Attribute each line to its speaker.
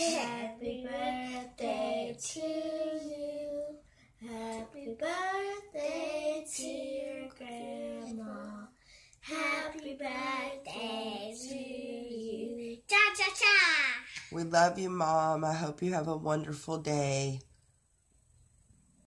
Speaker 1: Happy birthday to you. Happy birthday to your grandma. Happy birthday to you. Cha cha cha.
Speaker 2: We love you, Mom. I hope you have a wonderful day.